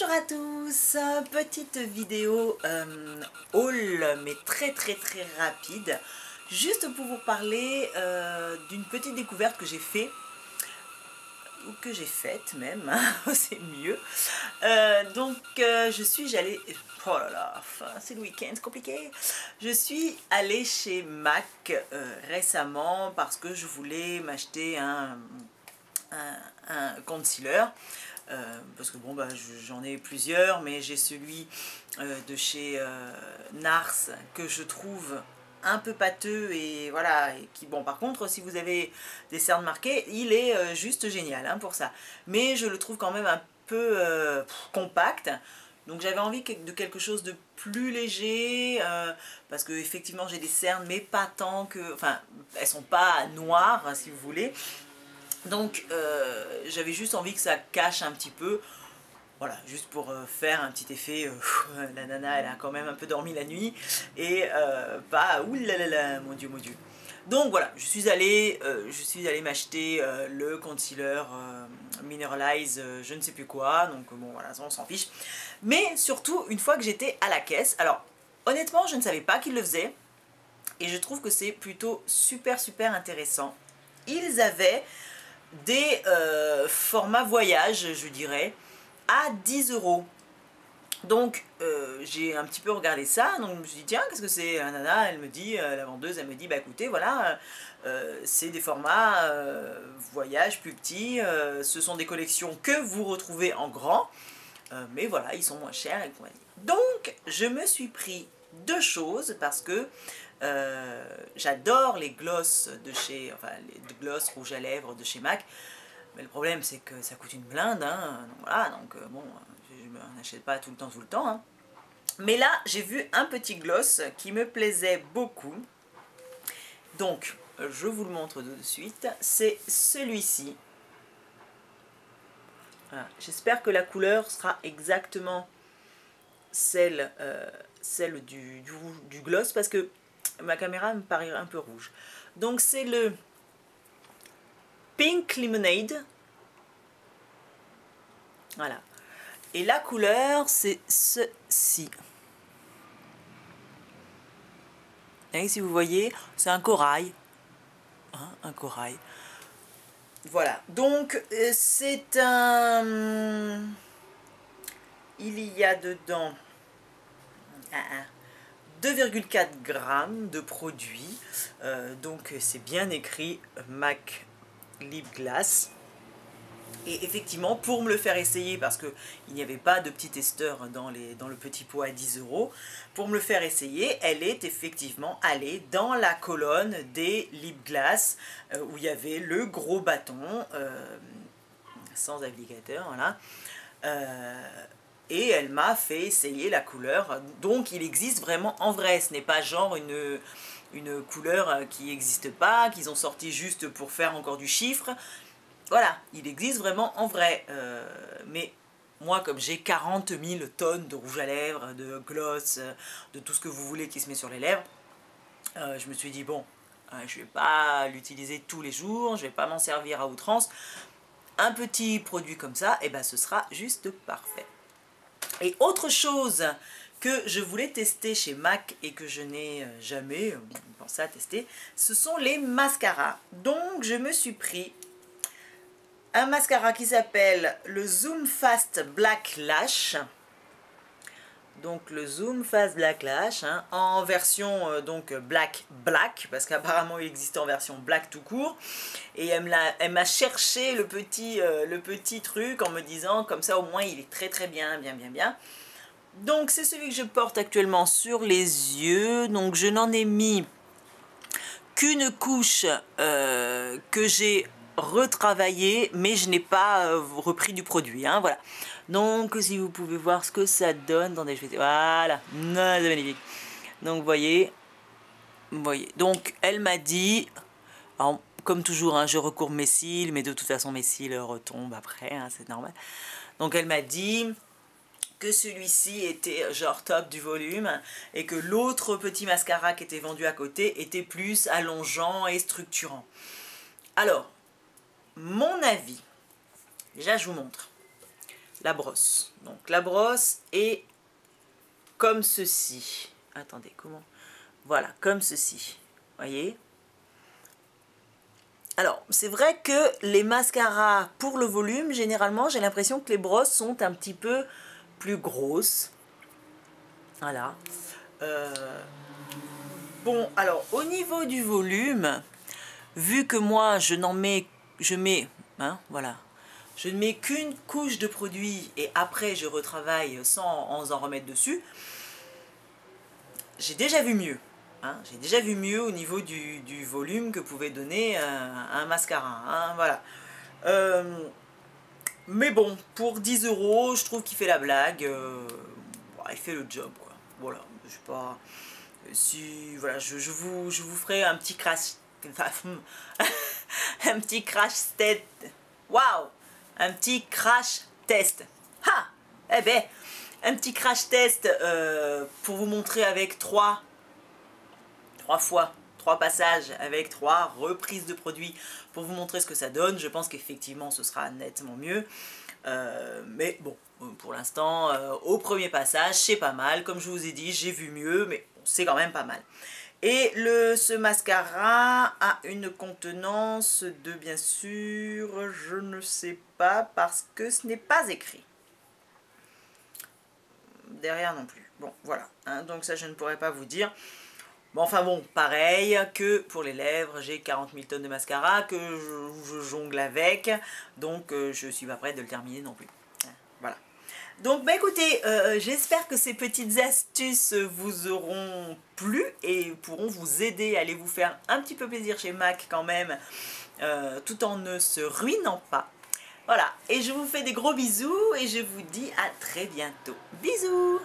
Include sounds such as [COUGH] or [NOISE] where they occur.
Bonjour à tous, petite vidéo euh, haul mais très très très rapide juste pour vous parler euh, d'une petite découverte que j'ai fait ou que j'ai faite même, [LAUGHS] c'est mieux. Euh, donc je suis allée, oh là là, c'est le week-end, compliqué. Je suis allée chez MAC récemment parce que je voulais m'acheter un, un concealer. Euh, parce que bon bah j'en ai plusieurs mais j'ai celui euh, de chez euh, Nars que je trouve un peu pâteux et voilà et qui bon par contre si vous avez des cernes marquées il est juste génial hein, pour ça mais je le trouve quand même un peu compact donc j'avais envie de quelque chose de plus léger, parce que effectivement j'ai des cernes, mais pas tant que... Enfin, elles sont pas noires, si vous voulez. Donc euh, j'avais juste envie que ça cache un petit peu. Voilà, juste pour euh, faire un petit effet, euh, [LAUGHS] la nana elle a quand même un peu dormi la nuit, et pas, oulala, mon dieu, mon dieu. Donc voilà, je suis allée, je suis allée m'acheter le concealer Mineralize, je ne sais plus quoi, donc bon voilà, on s'en fiche. Mais surtout, une fois que j'étais à la caisse, alors honnêtement, je ne savais pas qu'ils le faisaient, et je trouve que c'est plutôt super super intéressant. Ils avaient des euh, formats voyage, je dirais, à 10 euros. Donc euh, j'ai un petit peu regardé ça, donc je me suis dit tiens qu'est-ce que c'est? La nana elle me dit, euh, la vendeuse elle me dit bah écoutez voilà c'est des formats voyage plus petits, ce sont des collections que vous retrouvez en grand, mais voilà ils sont moins chers Donc je me suis pris deux choses parce que euh, j'adore les glosses de chez, enfin les glosses rouges à lèvres de chez MAC, mais le problème c'est que ça coûte une blinde, hein, donc voilà, donc euh, bon, je m'en achète pas tout le temps, tout le temps. Hein. Mais là, j'ai vu un petit gloss qui me plaisait beaucoup, donc je vous le montre de suite, c'est celui-ci. J'espère que la couleur sera exactement celle, euh, celle du, du, gloss parce que ma caméra me paraît un peu rouge. Donc c'est le Pink Lemonade. Voilà. Et la couleur, c'est ceci. Et si vous voyez, c'est un corail. Hein, un corail. Voilà. Donc, euh, c'est un... Il y a dedans... Ah. 2,4 grammes de produit. Euh, donc c'est bien écrit MAC Lip Glass. Et effectivement, pour me le faire essayer, parce qu'il n'y avait pas de petit testeur dans, le petit pot à 10 euros, pour me le faire essayer, elle est effectivement allée dans la colonne des lip glass, euh, où il y avait le gros bâton, euh, sans applicateur, voilà, et elle m'a fait essayer la couleur. Donc il existe vraiment en vrai, ce n'est pas genre une, couleur qui n'existe pas, qu'ils ont sorti juste pour faire encore du chiffre. Voilà, il existe vraiment en vrai. Euh, mais moi, comme j'ai 40 000 tonnes de rouge à lèvres, de gloss, de tout ce que vous voulez qui se met sur les lèvres, euh, je me suis dit, bon, euh, je ne vais pas l'utiliser tous les jours, je ne vais pas m'en servir à outrance. Un petit produit comme ça, et eh ben, ce sera juste parfait. Et autre chose que je voulais tester chez MAC et que je n'ai euh, jamais euh, pensé à tester, ce sont les mascaras. Donc je me suis pris un mascara qui s'appelle le Zoom Fast Black Lash donc le Zoom Fast Black Lash hein, en version euh, donc black black parce qu'apparemment il existe en version black tout court. Et elle m'a cherché le petit, euh, le petit truc en me disant comme ça au moins il est très très bien bien bien bien. Donc c'est celui que je porte actuellement sur les yeux. Donc je n'en ai mis qu'une couche euh, que j'ai retravaillé mais je n'ai pas repris du produit hein, voilà donc, si vous pouvez voir ce que ça donne, je vais... Voilà, c'est magnifique. Donc, vous voyez, voyez. Donc, elle m'a dit, comme toujours, hein, je recours mes cils, mais de toute façon, mes cils retombent après, hein, c'est normal. Donc, elle m'a dit que celui-ci était genre top du volume et que l'autre petit mascara qui était vendu à côté était plus allongeant et structurant. Alors, mon avis, déjà je vous montre. la brosse. Donc la brosse est comme ceci. Attendez, comment? Voilà, comme ceci. Voyez? Alors, c'est vrai que les mascaras pour le volume, généralement, j'ai l'impression que les brosses sont un petit peu plus grosses. Voilà. Euh, bon, alors, au niveau du volume, vu que moi, je n'en mets... Je mets... Hein, voilà. Je ne mets qu'une couche de produit et après, je retravaille sans en remettre dessus. J'ai déjà vu mieux. Hein, j'ai déjà vu mieux au niveau du, volume que pouvait donner un, mascara. Hein, voilà. Euh, mais bon, pour 10 euros, je trouve qu'il fait la blague. Euh, il fait le job, quoi. Voilà, je sais pas... Si, voilà, je, vous, je vous ferai un petit crash... [LAUGHS] [LAUGHS] un petit crash test. Waouh Un petit crash test. Ha Eh ben, un petit crash test euh, pour vous montrer avec trois trois fois, trois passages avec trois reprises de produits pour vous montrer ce que ça donne. Je pense qu'effectivement ce sera nettement mieux. Euh, mais bon, pour l'instant, euh, au premier passage, c'est pas mal. Comme je vous ai dit, j'ai vu mieux, mais c'est quand même pas mal. Et le, ce mascara a une contenance de, bien sûr, je ne sais pas, parce que ce n'est pas écrit. Derrière non plus. Bon, voilà. Hein, donc ça, je ne pourrais pas vous dire. Bon, enfin bon, pareil que pour les lèvres, j'ai 40 000 tonnes de mascara que je, jongle avec, donc euh, je suis pas prête de le terminer non plus. Voilà. Donc bah écoutez, euh, j'espère que ces petites astuces vous auront plu et pourront vous aider à aller vous faire un petit peu plaisir chez MAC quand même, euh, tout en ne se ruinant pas. Voilà, et je vous fais des gros bisous et je vous dis à très bientôt. Bisous